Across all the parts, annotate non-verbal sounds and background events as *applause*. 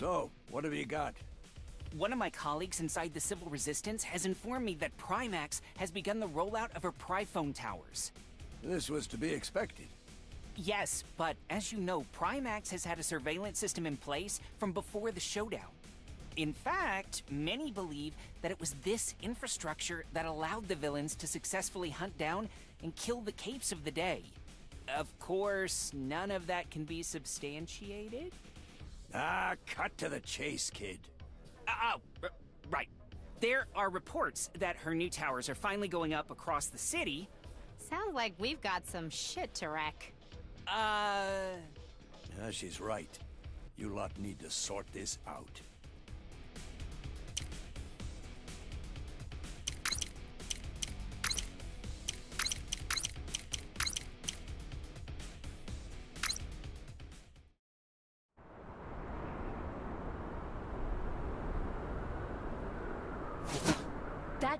So, what have you got? One of my colleagues inside the Civil Resistance has informed me that Primax has begun the rollout of her Pryphone towers. This was to be expected. Yes, but as you know, Primax has had a surveillance system in place from before the showdown. In fact, many believe that it was this infrastructure that allowed the villains to successfully hunt down and kill the capes of the day. Of course, none of that can be substantiated. Ah, cut to the chase, kid. Uh, oh, r- right. There are reports that her new towers are finally going up across the city. Sounds like we've got some shit to wreck. Uh. Yeah, she's right. You lot need to sort this out.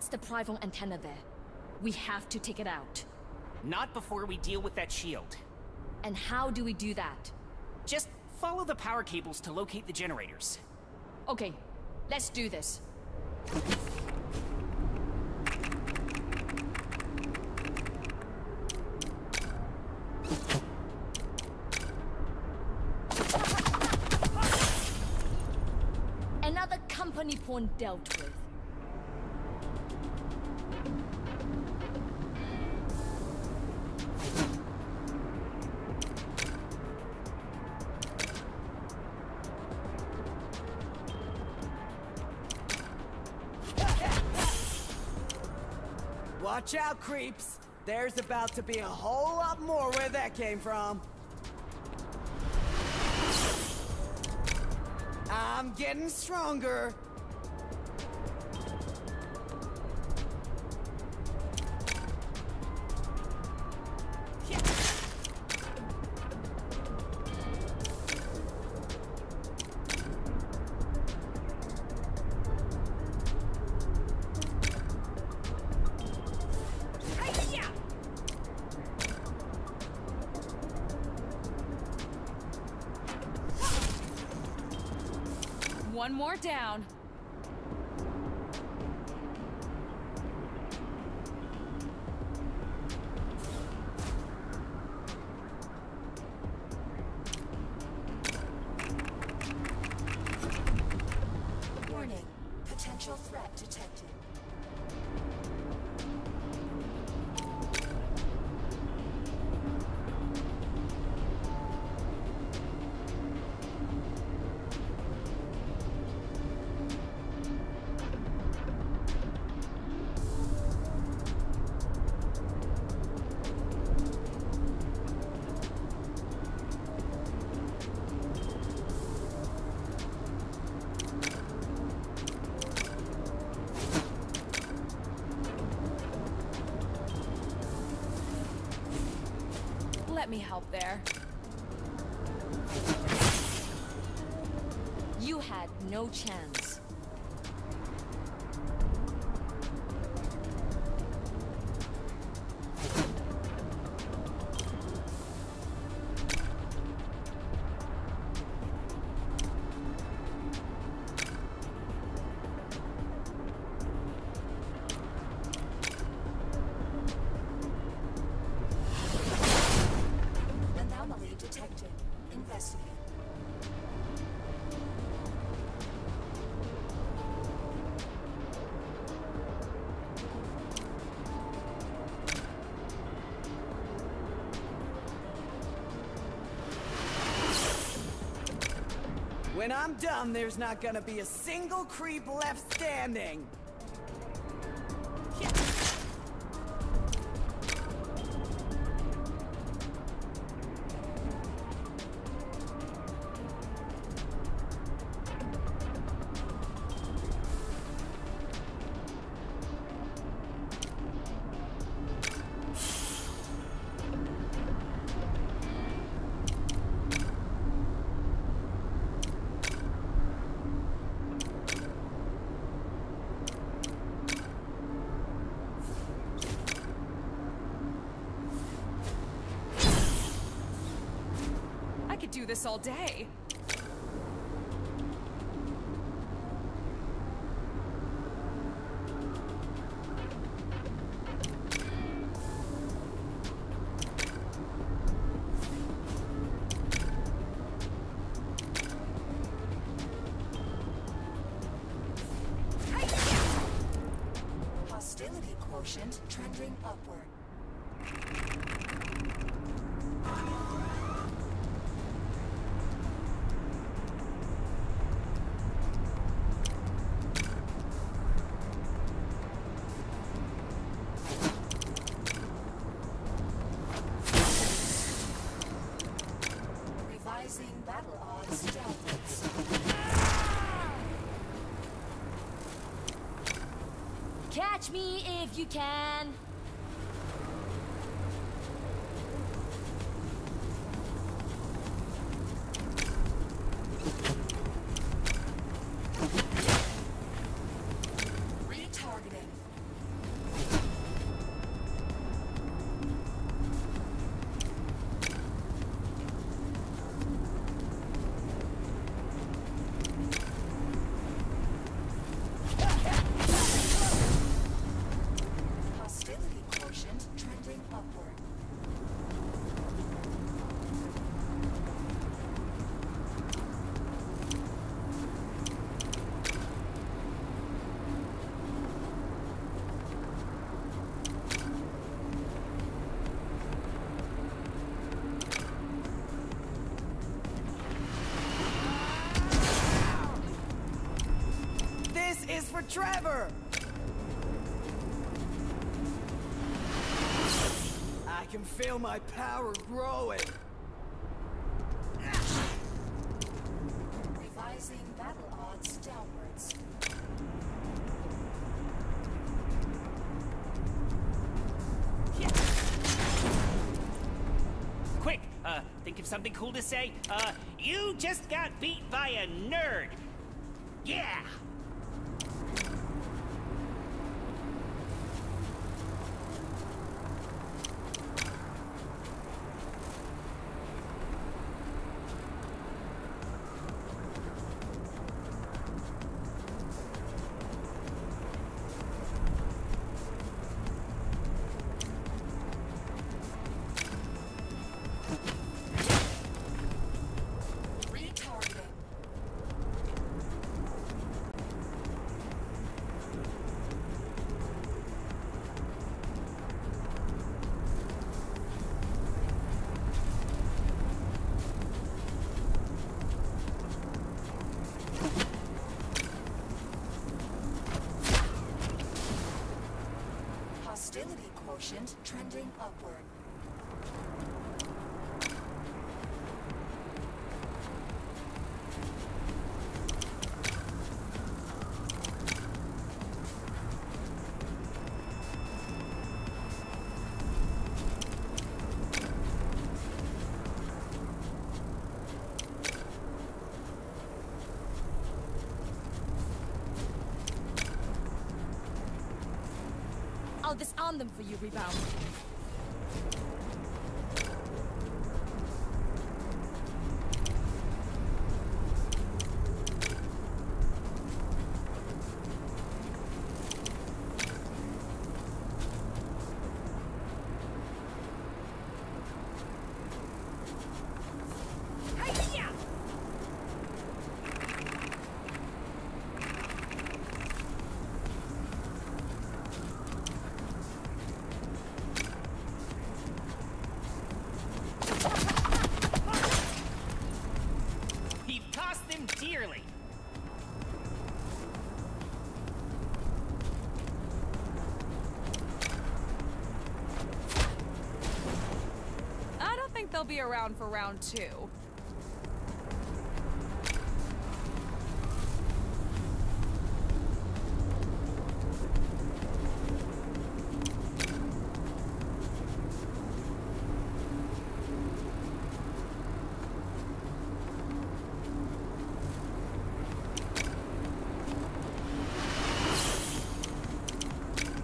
That's the Pryphone antenna there. We have to take it out. Not before we deal with that shield. And how do we do that? Just follow the power cables to locate the generators. Okay, let's do this. Another company pawn dealt with. Watch out, creeps! There's about to be a whole lot more where that came from. I'm getting stronger. More down. You had no chance. When I'm done, there's not gonna be a single creep left standing. this all day. trending upward. You can. Trevor! I can feel my power growing. Revising battle odds downwards. Quick, uh, think of something cool to say? Uh, you just got beat by a nerd. Yeah! Upward. I'll disarm them for you, Rebound. They'll be around for round two.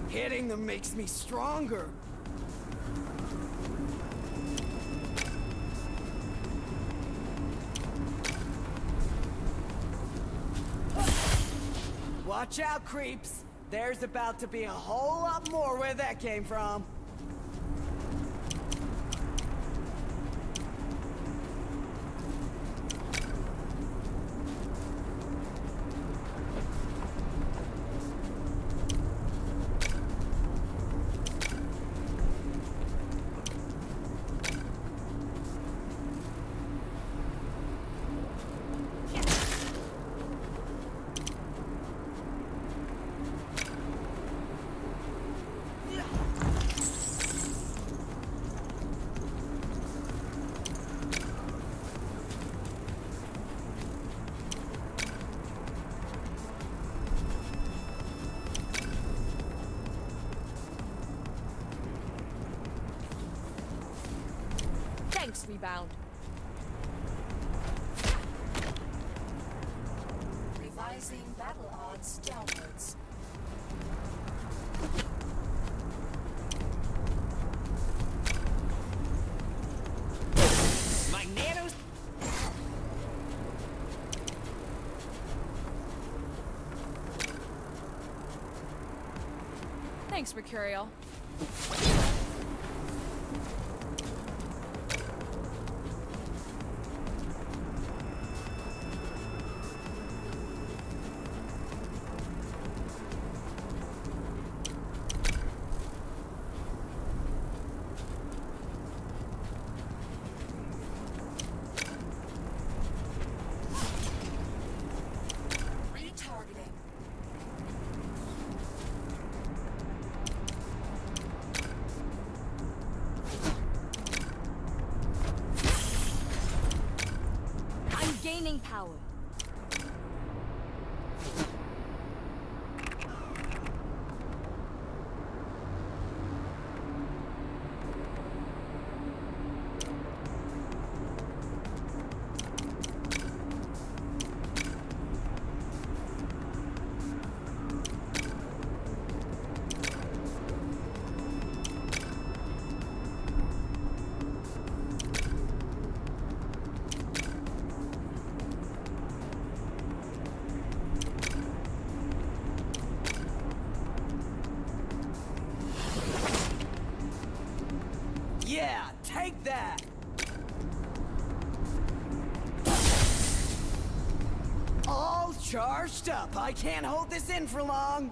Hitting them makes me stronger. Watch out, creeps. There's about to be a whole lot more where that came from. Nukes rebound. Revising battle odds downwards. My. Thanks, Mercurial. Up. I can't hold this in for long.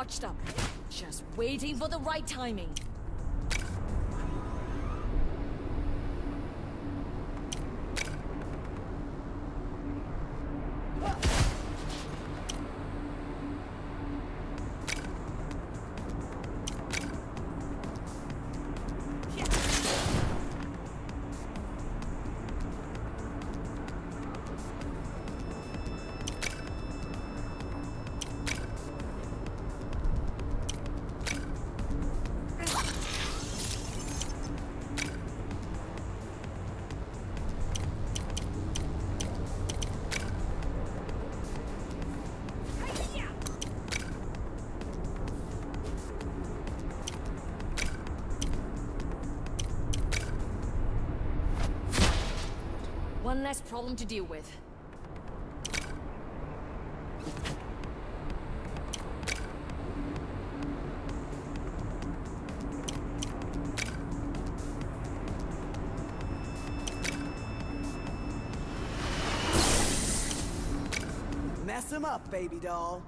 I'm up. Just waiting for the right timing. One less problem to deal with. Mess him up, baby doll.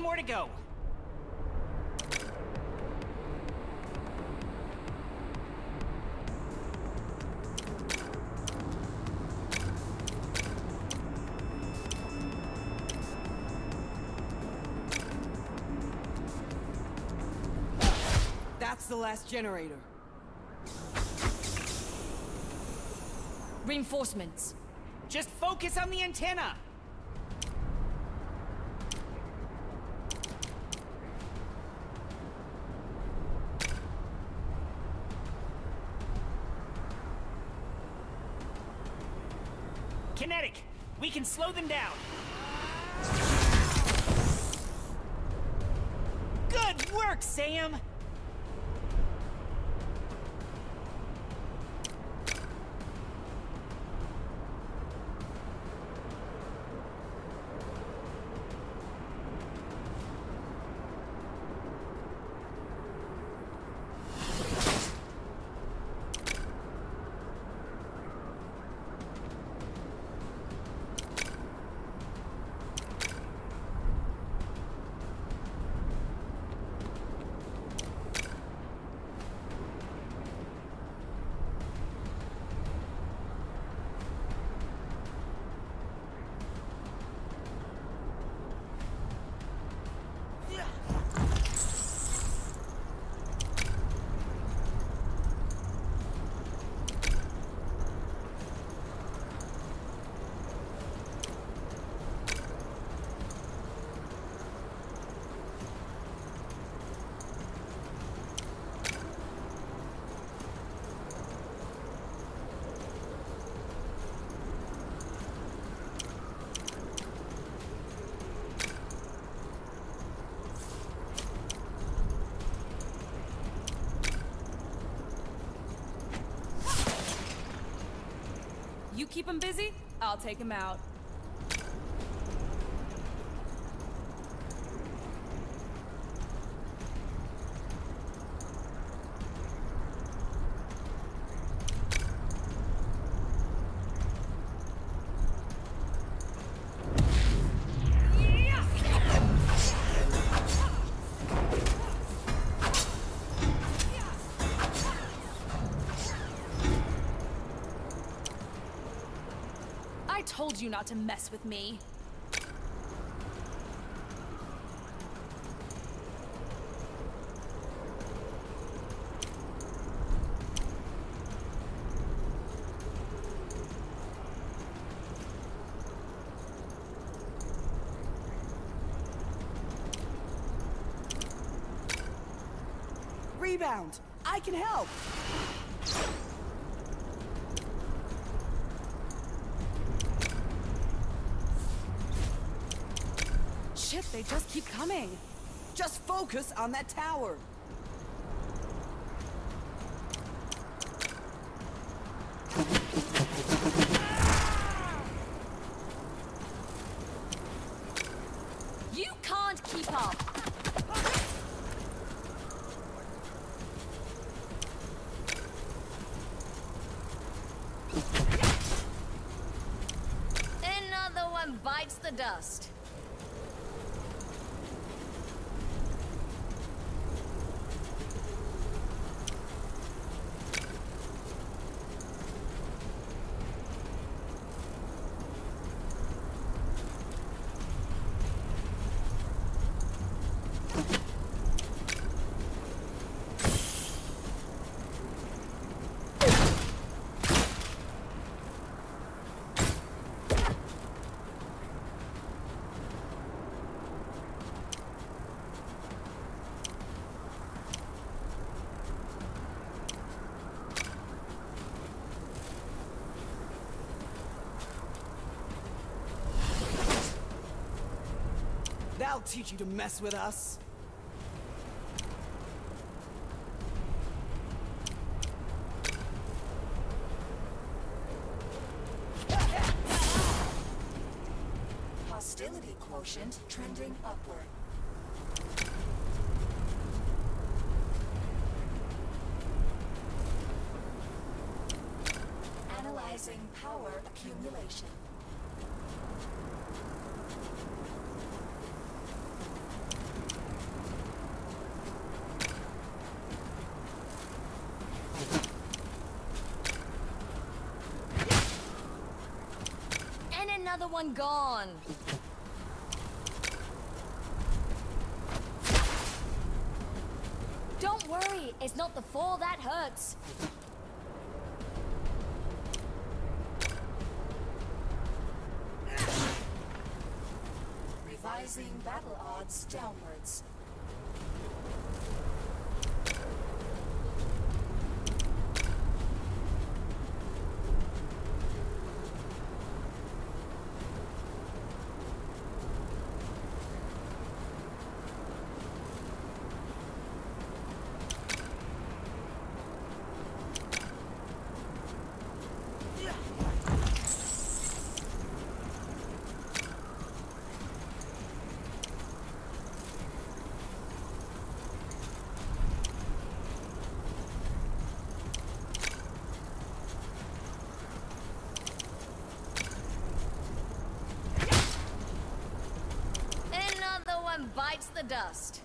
One more to go. That's the last generator. Reinforcements. Just focus on the antenna. Keep him busy, I'll take him out. You not to mess with me. Rebound! I can help! Shit, they just keep coming. Just focus on that tower! You can't keep up. Another one bites the dust. That'll teach you to mess with us. Hostility quotient trending upward. Analyzing power accumulation. Another one gone. Don't worry, it's not the fall that hurts. Revising battle odds downwards. Another one bites the dust.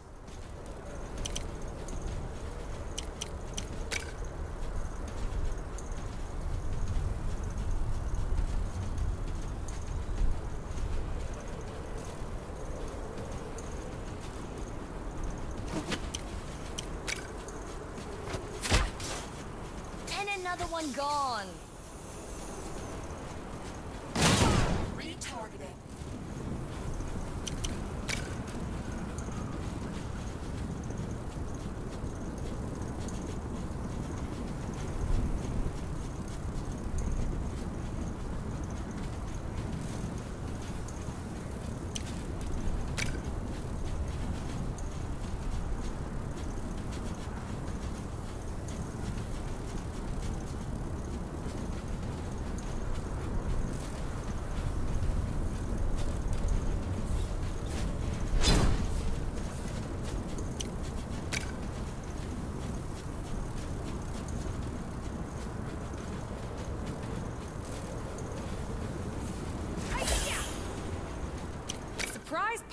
And another one gone.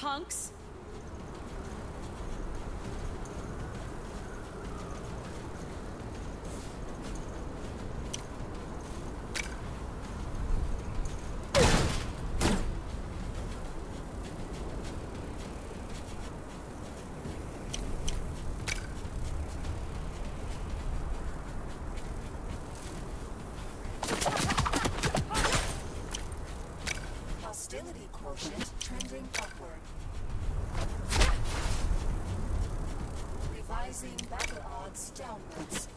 Punks! Hostility quotient trending upward. Revising battle odds downwards.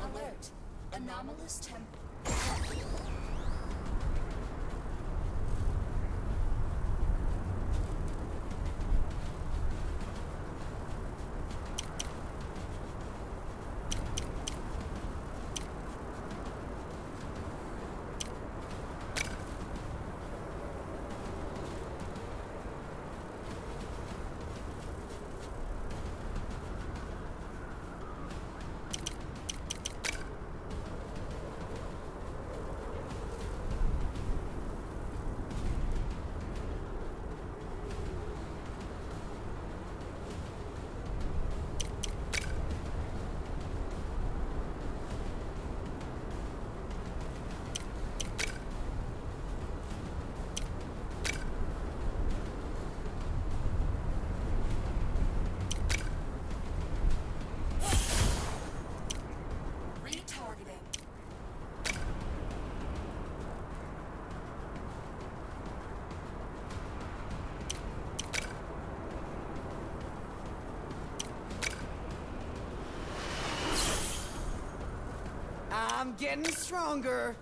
Alert. Anomalous I'm getting stronger.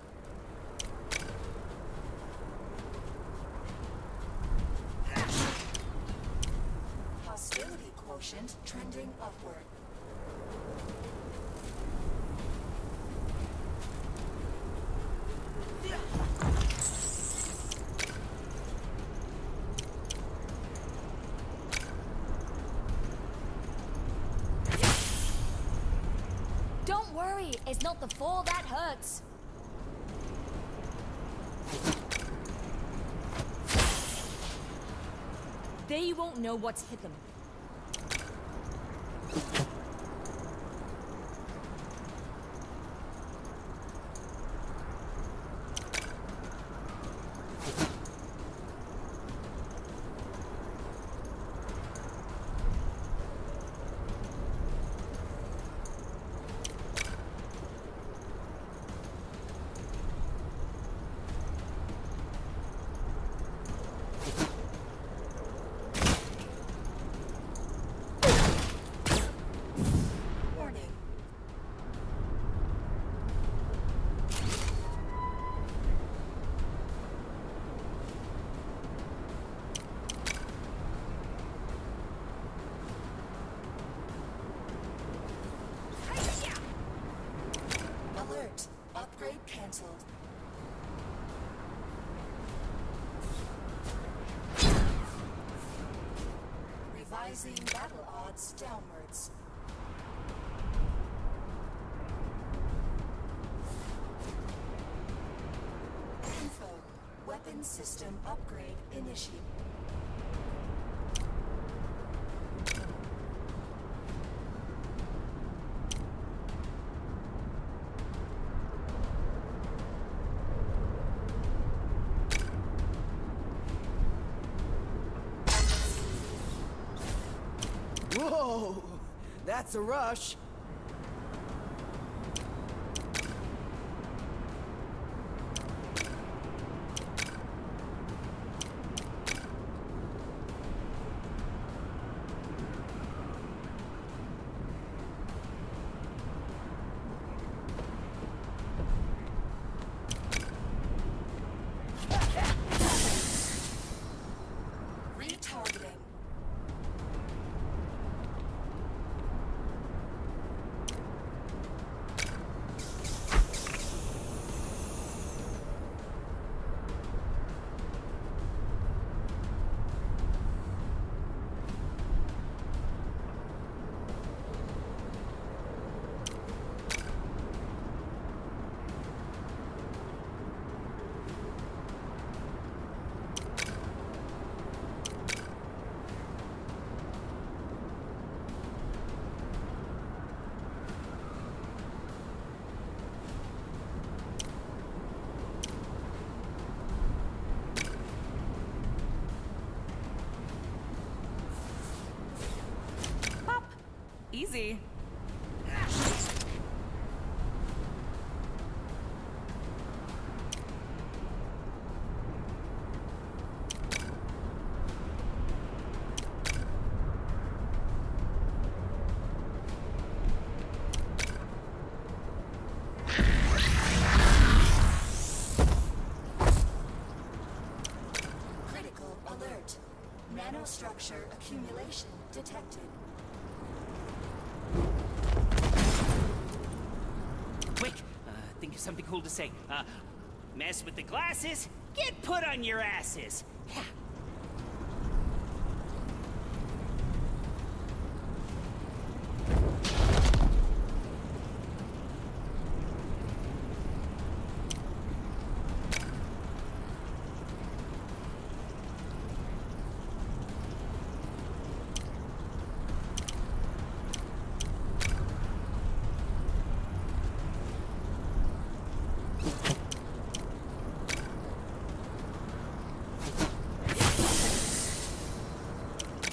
Hostility quotient trending upward. Don't worry, it's not the fall that hurts. They won't know what's hit them. Warning. Alert. Cancelled. Revising battle odds downwards. Info. Weapon system upgrade initiated. That's a rush. Nanostructure accumulation detected. Quick, uh, think of something cool to say. Uh, mess with the glasses, get put on your asses.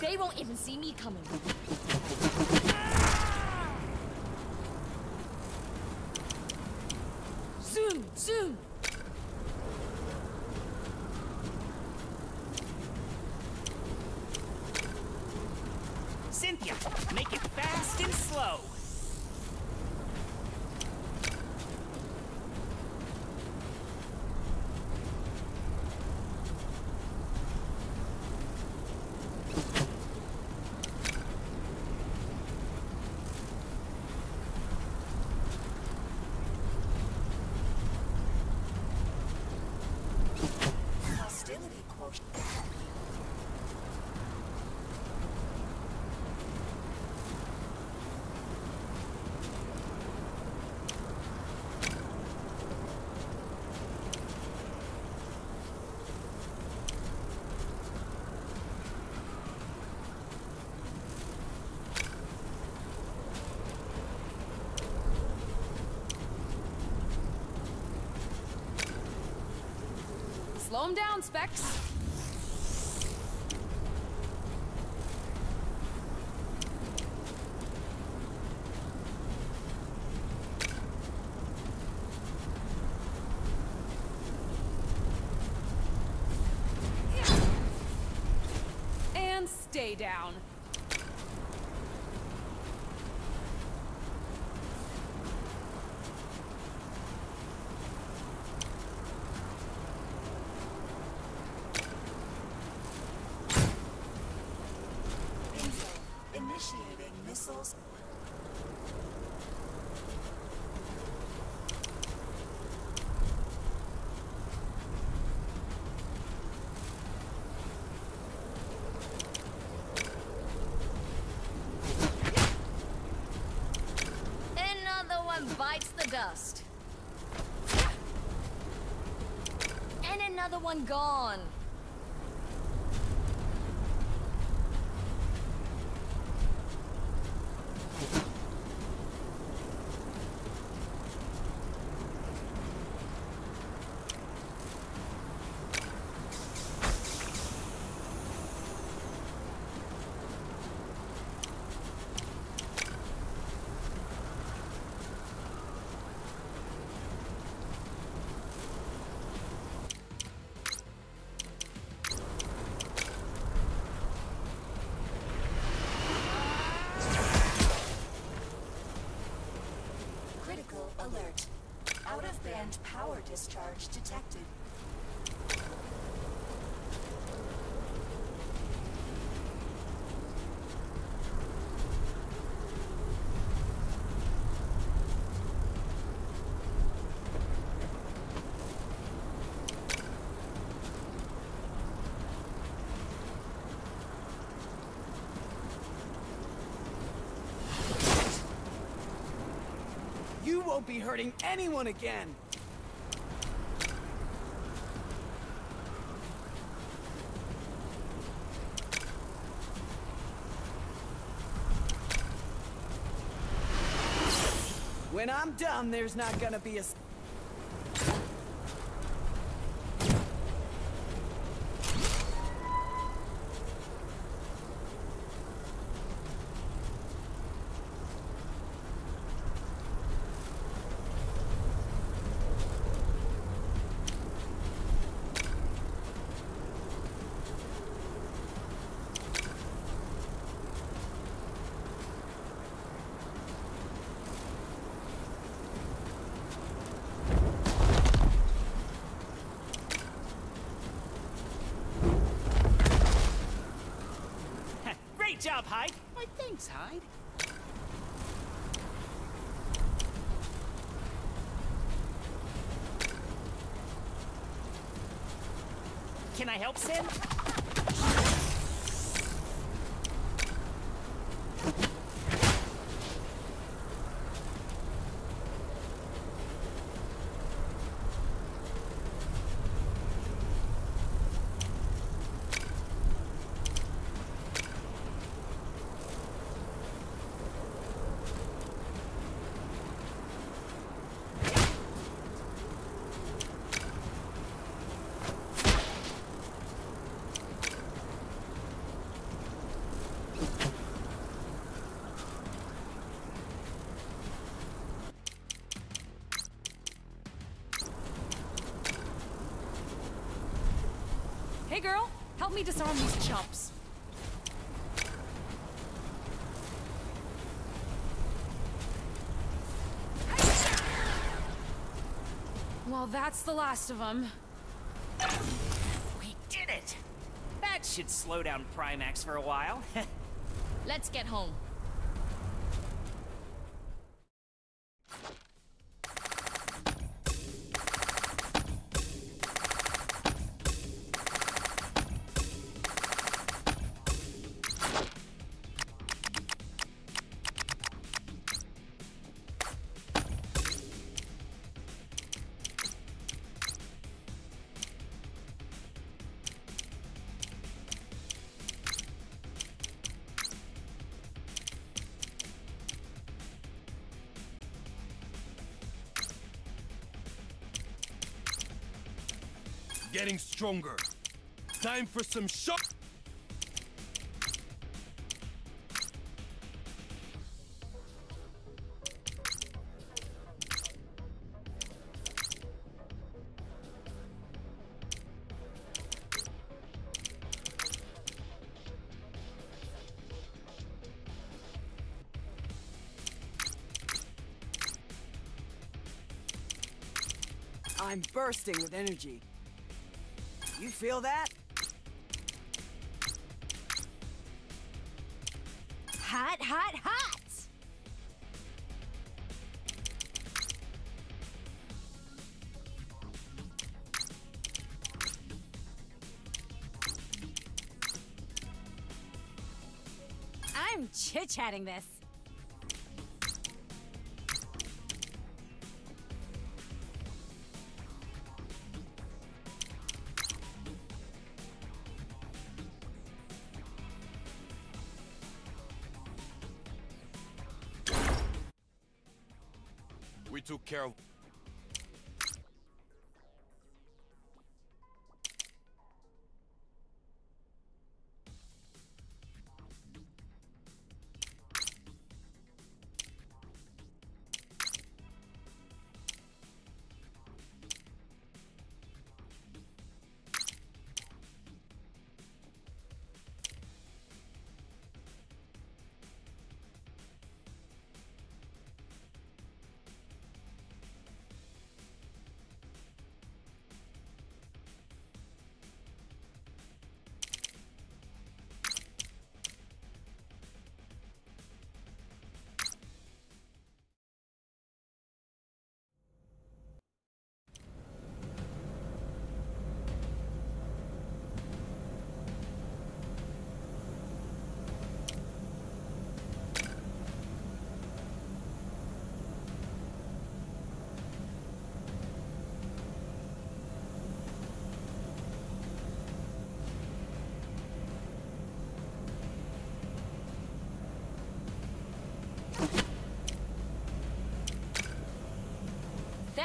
They won't even see me coming. Zoom, zoom. Slow him down, Specs. And stay down. Info. Initiating. Another one bites the dust. And another one gone. Critical alert. Out of band power discharge detected. You won't be hurting anyone again! When I'm done, there's not gonna be a... job, Hyde. Why, thanks, Hyde. Can I help, Sim? Hey, girl, help me disarm these chumps. Well, that's the last of them. We did it! That should slow down Primax for a while. *laughs* Let's get home. Getting stronger. Time for some shock. I'm bursting with energy. You feel that? Hot, hot, hot! I'm chit-chatting this. Took care of...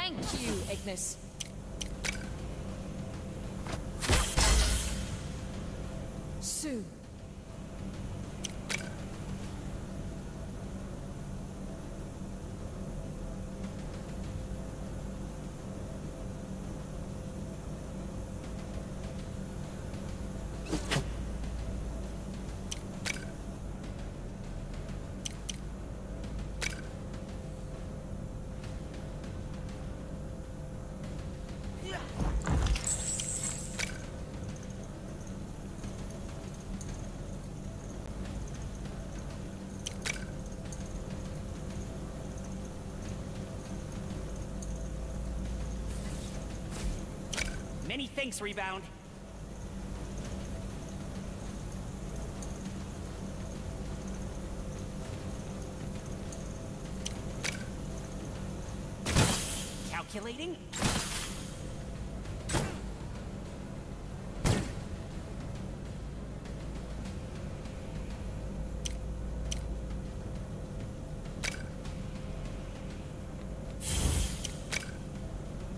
Thank you, Ignis. Sue. Many thanks, Rebound. Calculating?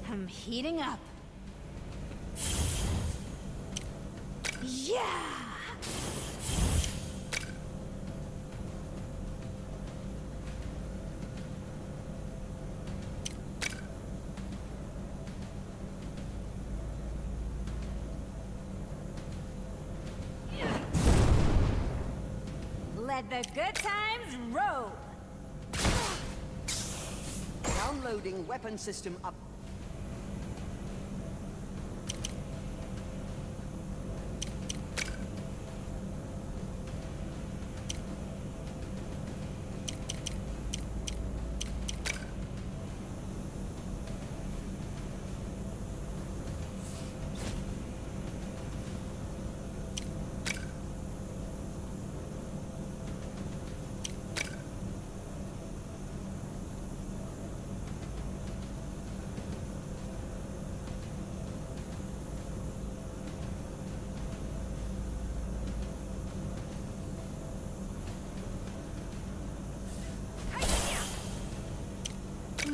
I'm heating up. Yeah! Let the good times roll! Downloading weapon system up.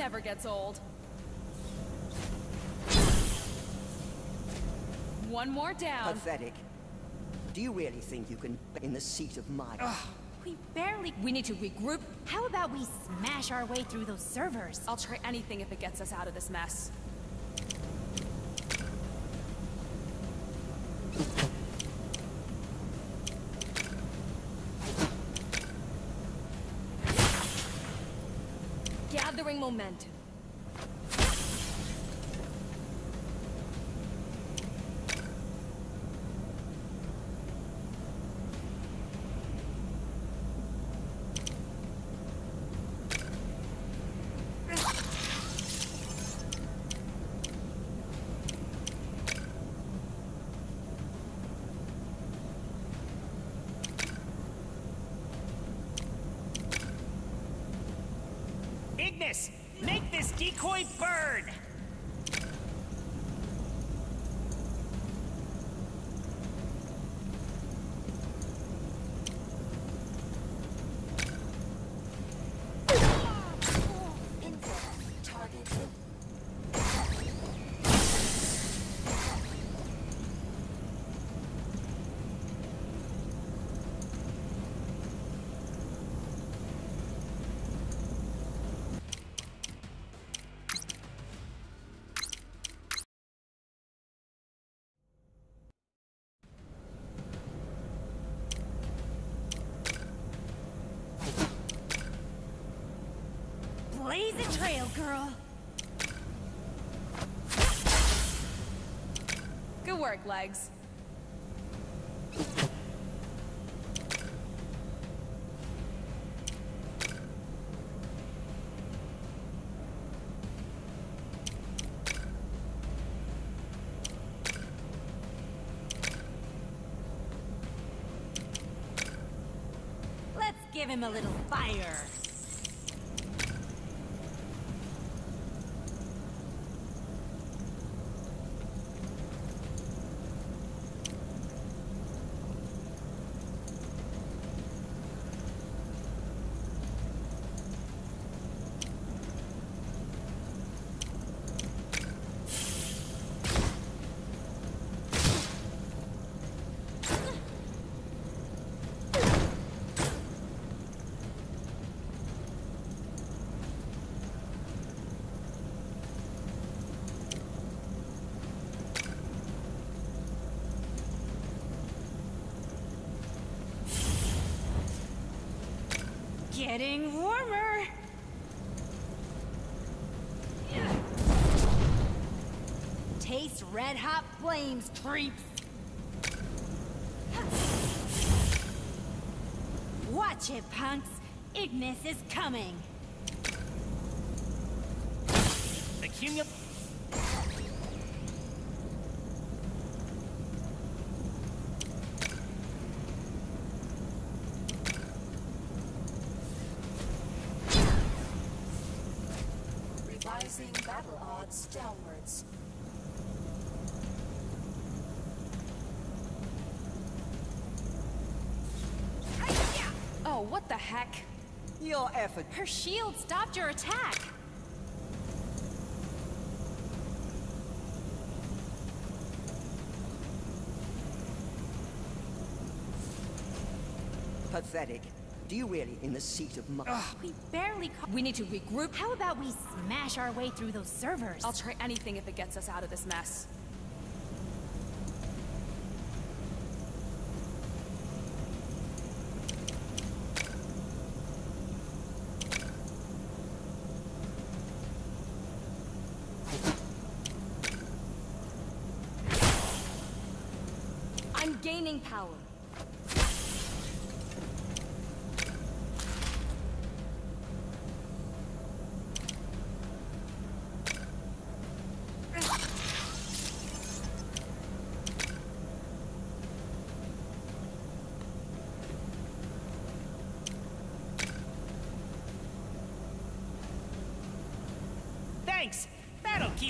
Never gets old. One more down. Pathetic. Do you really think you can in the seat of my... We barely... We need to regroup. How about we smash our way through those servers? I'll try anything if it gets us out of this mess. Gathering momentum. Blaze a trail, girl. Good work, legs. Let's give him a little fire. Getting warmer. Taste red hot flames, creeps. Watch it, punks. Ignis is coming. Accumul- downwards. Oh, what the heck? Your effort. Her shield stopped your attack. Pathetic. Do you really in the seat of my... We barely ca- We need to regroup. How about we smash our way through those servers? I'll try anything if it gets us out of this mess. I'm gaining power.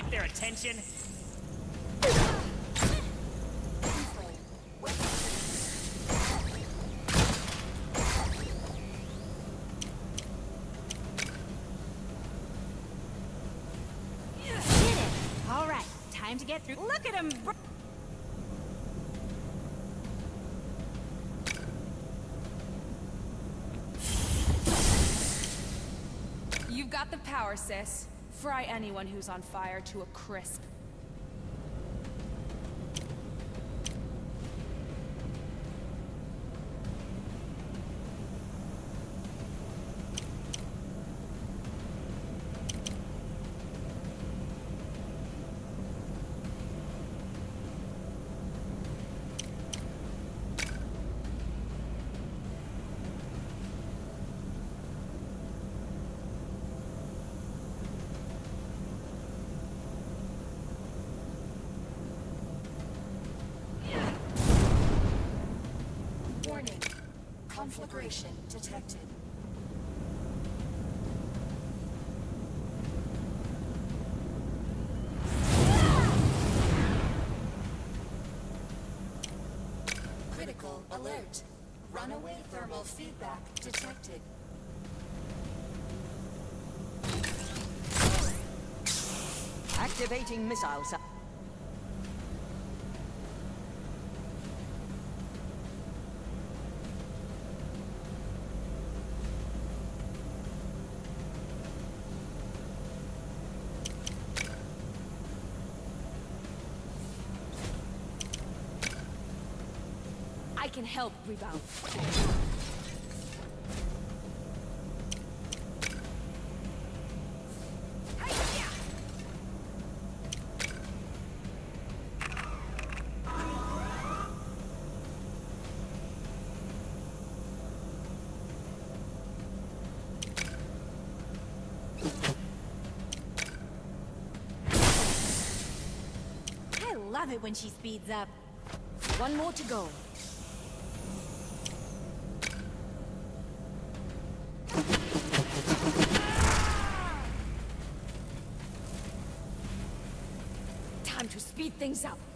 got their attention? Look at him! You've got the power, sis. Fry anyone who's on fire to a crisp. Detected. Critical alert. Runaway thermal feedback detected. Activating missiles. Help rebound. I love it when she speeds up. One more to go. Time to speed things up.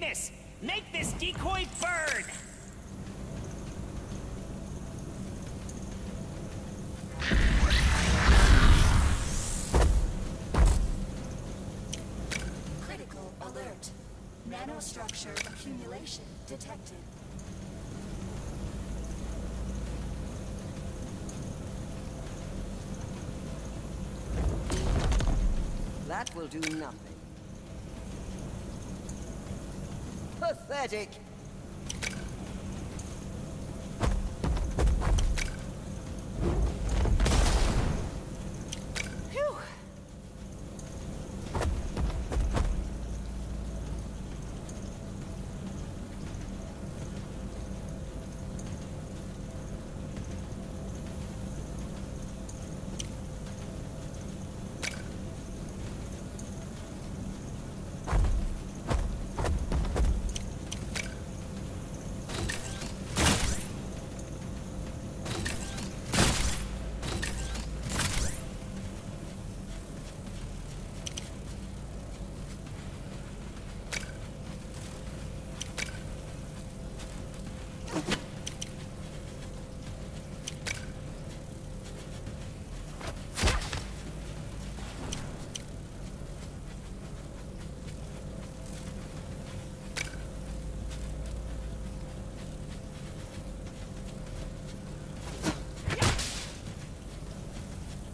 Ignis, make this decoy burn! Critical alert. Nanostructure accumulation detected. That will do nothing. Pathetic. Phew!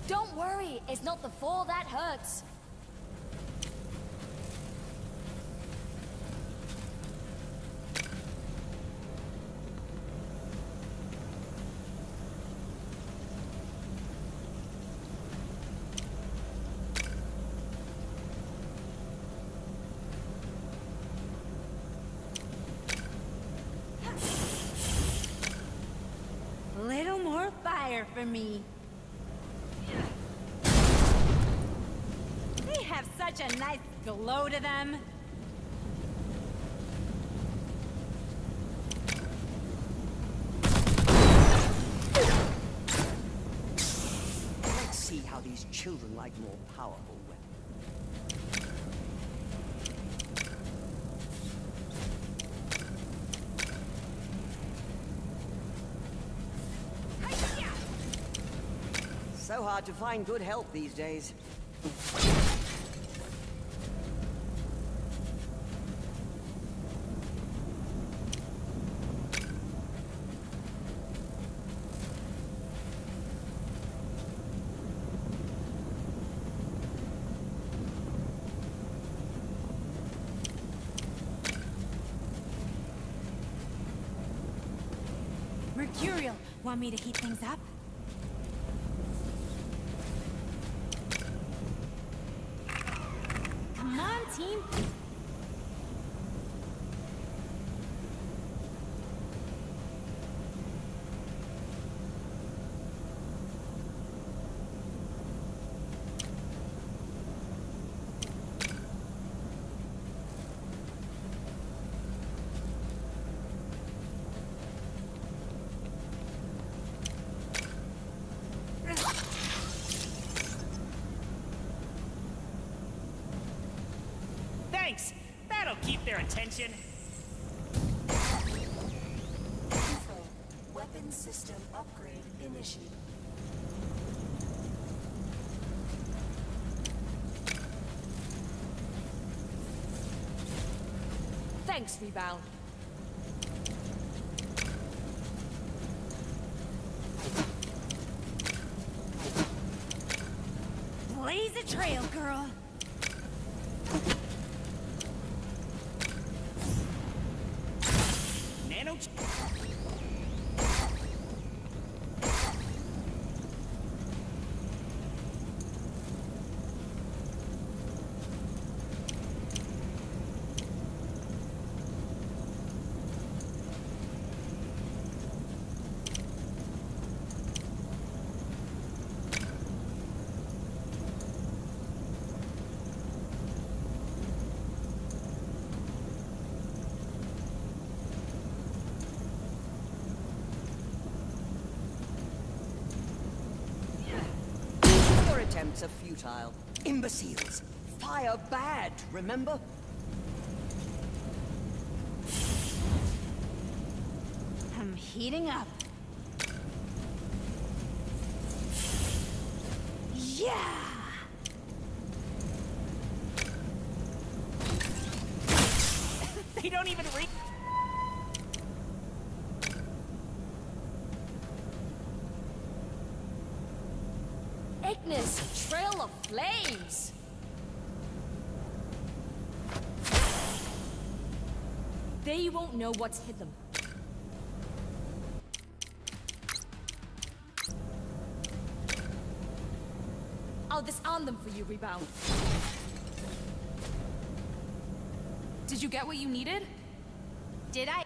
Don't worry, it's not the fall that hurts. Little more fire for me. such a glow to them. Let's see how these children like more powerful weapons. So hard to find good help these days. Mercurial, want me to heat things up? Come on, team. Thanks! That'll keep their attention. Info. Weapon system upgrade initiated. Thanks, Rebound. Blaze a trail, girl. Nano. Your attempts are futile. Imbeciles. Fire bad, remember? I'm heating up. Yeah! They don't even re- Ignis, Trail of Flames! Know what's hit them. I'll disarm them for you, Rebound. Did you get what you needed? Did I?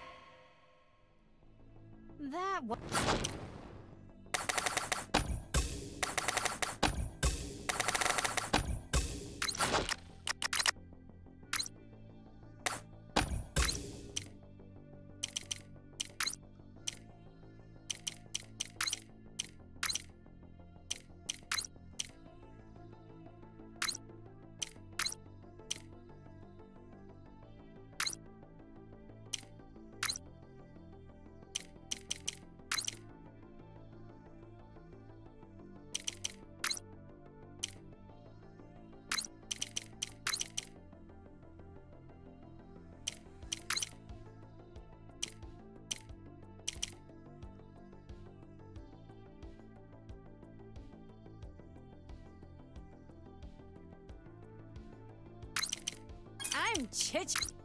I'm Chich.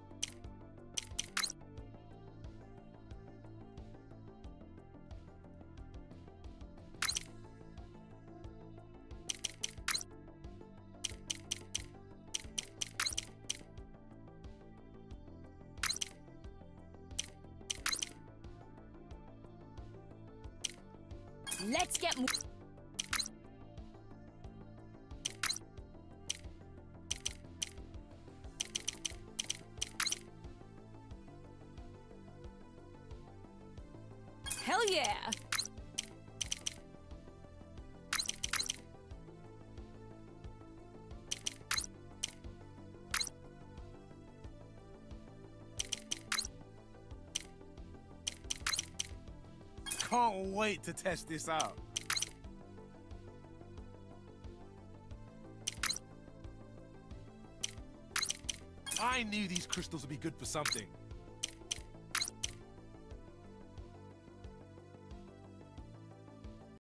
Can't wait to test this out. I knew these crystals would be good for something.